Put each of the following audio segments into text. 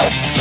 Help!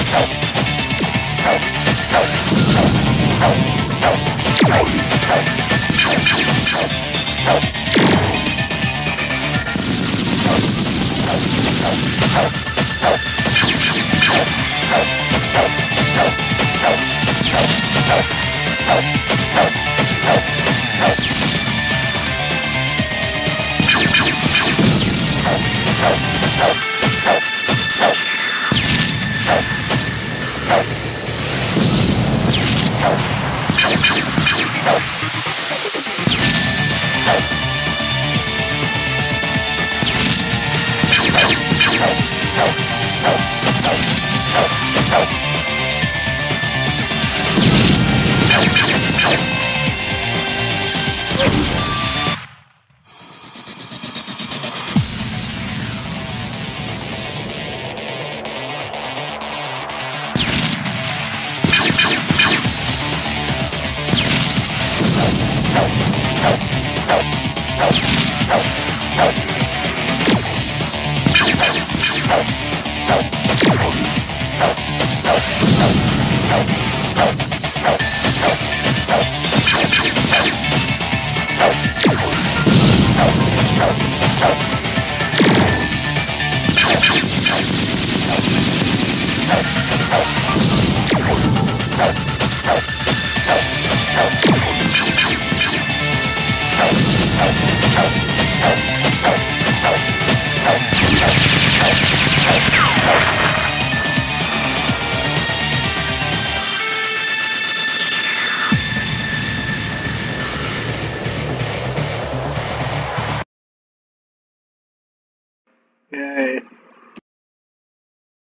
Help! Yay.